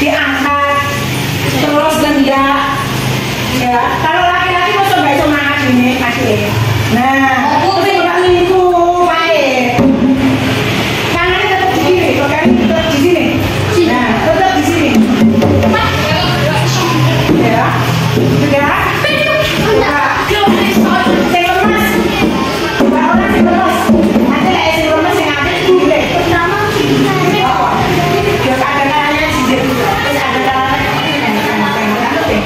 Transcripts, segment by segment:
diangkat terus gendak ya kalau laki-laki masuk nggak semangat ini pasti nah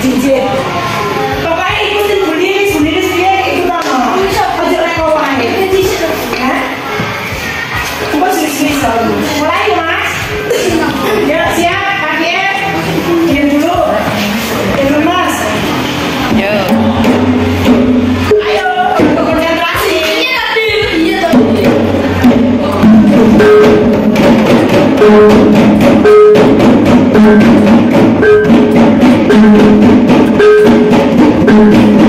姐姐 Música